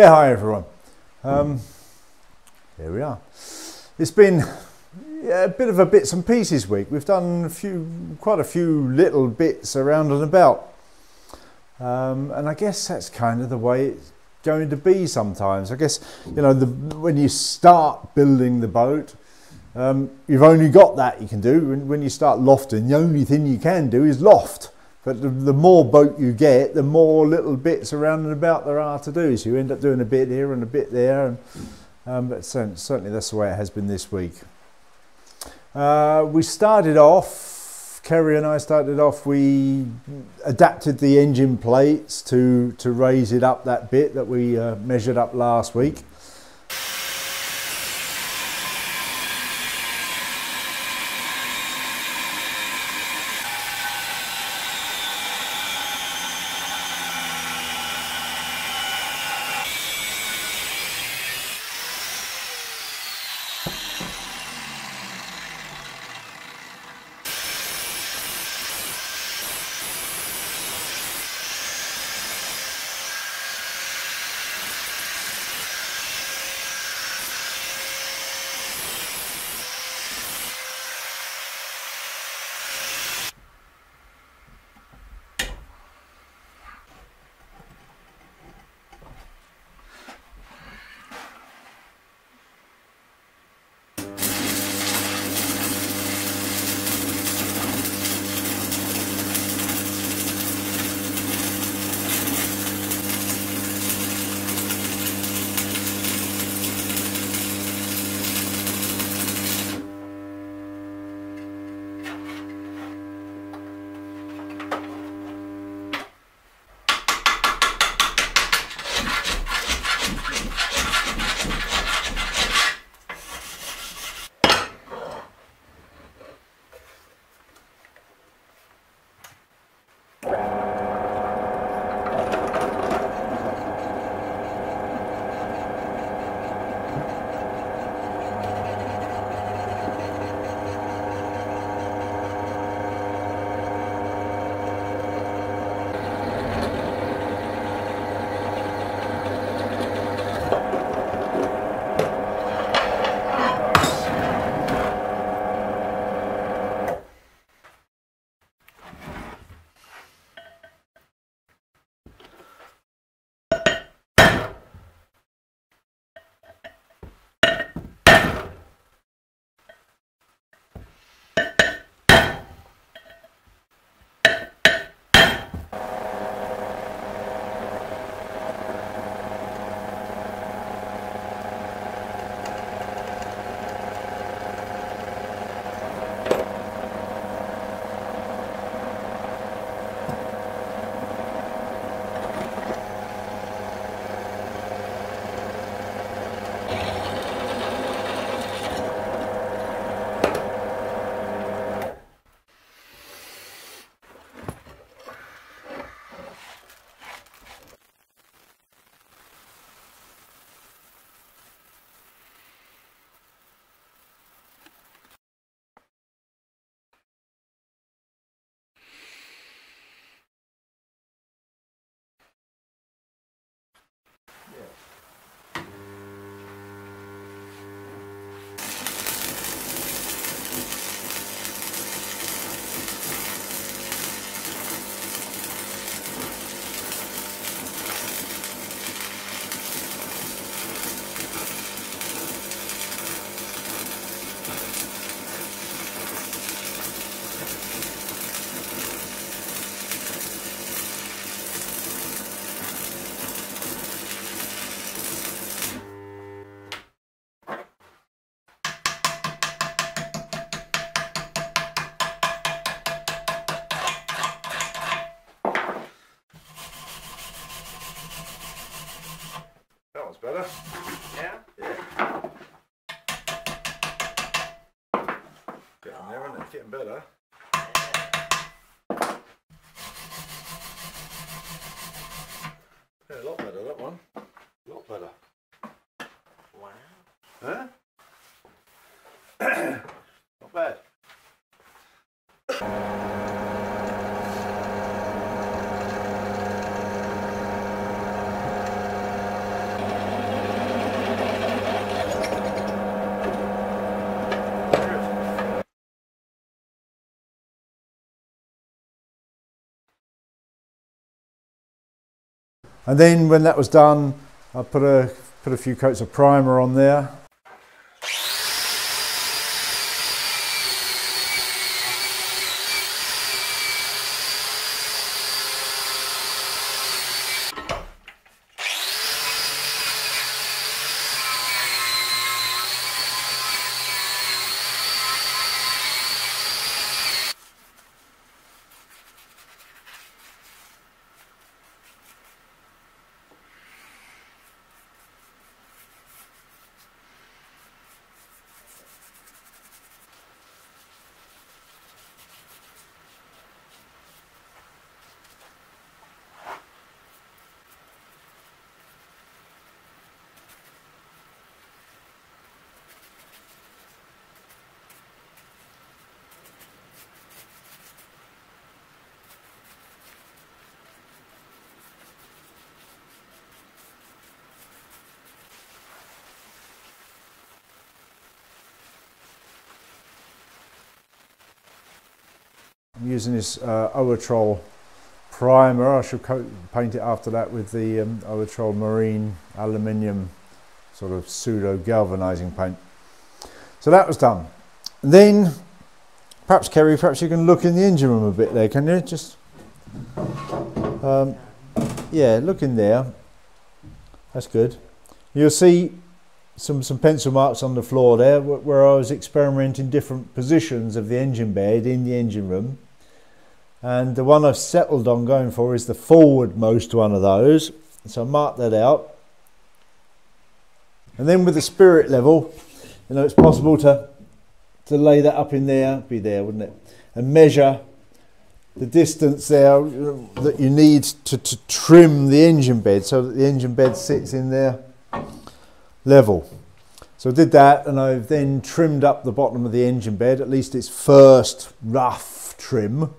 Yeah, hi everyone. Um, here we are. It's been yeah, a bit of a bits and pieces week. We've done a few, quite a few little bits around and about, um, and I guess that's kind of the way it's going to be sometimes. I guess you know the, when you start building the boat, um, you've only got that you can do. When, when you start lofting, the only thing you can do is loft. But the, the, more boat you get, the more little bits around and about there are to do. So you end up doing a bit here and a bit there. And, um, but certainly that's the way it has been this week. Uh, we started off, Kerry and I started off, we adapted the engine plates to, to raise it up that bit that we uh, measured up last week. you And then when that was done, I put a, put a few coats of primer on there. I'm using this uh, primer. I should paint it after that with the um, Marine Aluminium sort of pseudo galvanizing paint. So that was done. then, perhaps Kerry, perhaps you can look in the engine room a bit there, can you? Just, um, yeah, look in there. That's good. You'll see some, some pencil marks on the floor there where I was experimenting different positions of the engine bed in the engine room. And the one I've settled on going for is the forward-most one of those. So I mark that out. And then with the spirit level, you know, it's possible to, to lay that up in there, be there, wouldn't it? And measure the distance there that you need to, to trim the engine bed so that the engine bed sits in there level. So I did that and I've then trimmed up the bottom of the engine bed, at least its first rough trim.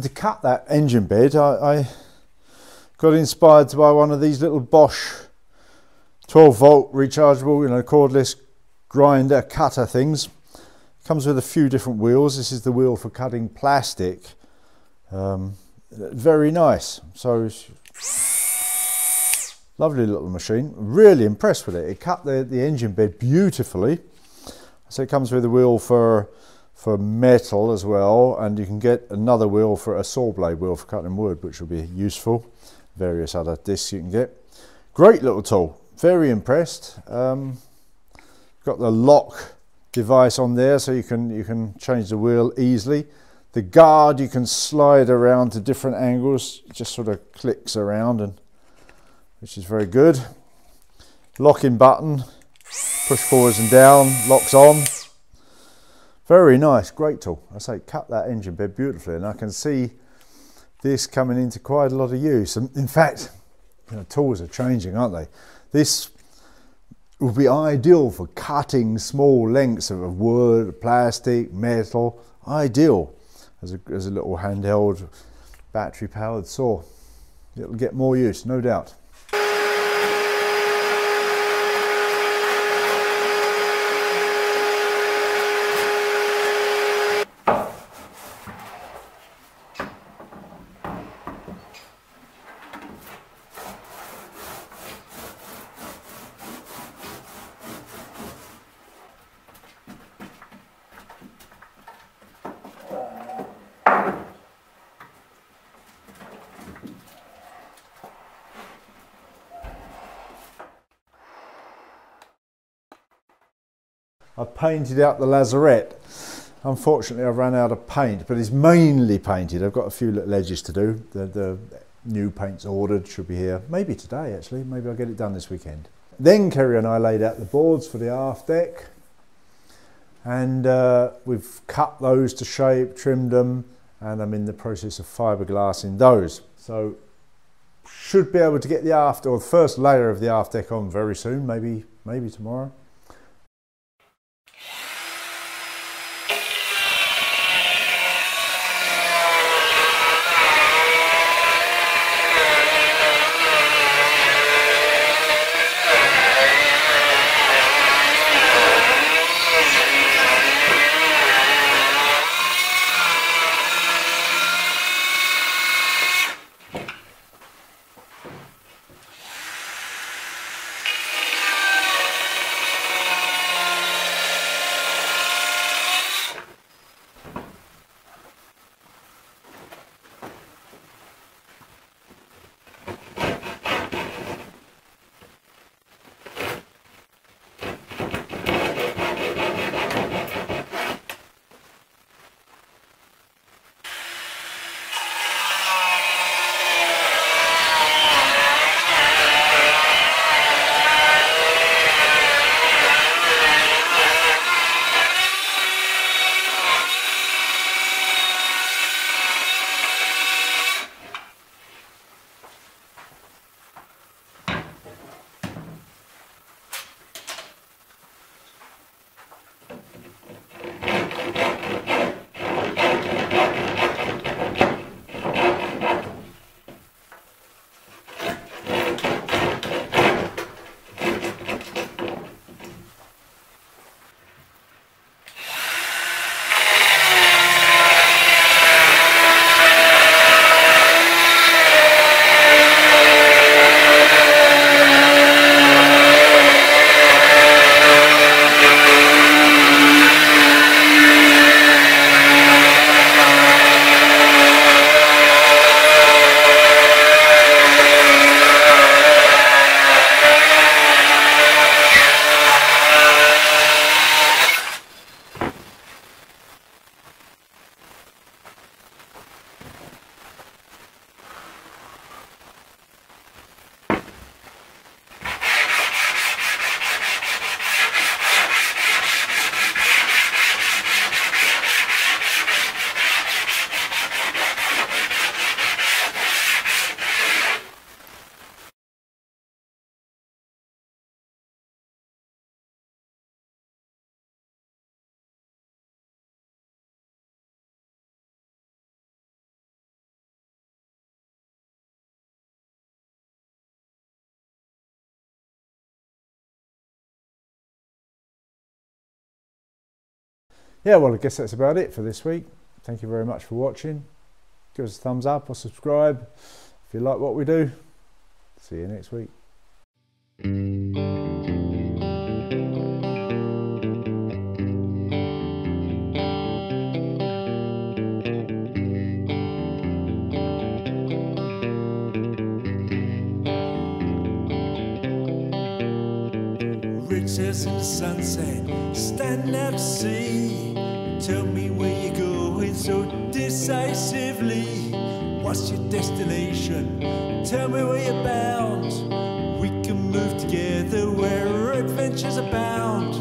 And to cut that engine bed, I, I got inspired to buy one of these little Bosch 12 volt rechargeable, you know, cordless grinder cutter things. Comes with a few different wheels. This is the wheel for cutting plastic. Um, very nice. So lovely little machine. Really impressed with it. It cut the, the engine bed beautifully. So it comes with a wheel for for metal as well, and you can get another wheel for a saw blade wheel for cutting wood, which will be useful. Various other discs you can get. Great little tool. Very impressed. Um, got the lock device on there, so you can you can change the wheel easily. The guard you can slide around to different angles. Just sort of clicks around, and which is very good. Locking button, push forwards and down, locks on. Very nice, great tool. I say cut that engine bed beautifully, and I can see this coming into quite a lot of use. And in fact, you know, tools are changing, aren't they? This will be ideal for cutting small lengths of wood, plastic, metal. Ideal as a, as a little handheld battery powered saw. It'll get more use, no doubt. I painted out the lazarette. Unfortunately, I've run out of paint, but it's mainly painted. I've got a few little edges to do. The, the new paint's ordered, should be here. Maybe today, actually. Maybe I'll get it done this weekend. Then Kerry and I laid out the boards for the aft deck. And uh, we've cut those to shape, trimmed them, and I'm in the process of fiberglassing those. So should be able to get the aft or the first layer of the aft deck on very soon, maybe maybe tomorrow. Yeah, well, I guess that's about it for this week. Thank you very much for watching. Give us a thumbs up or subscribe if you like what we do. See you next week. Riches in the sunset, stand to sea. Tell me where you're going so decisively. What's your destination? Tell me where you're bound. We can move together where our adventures abound.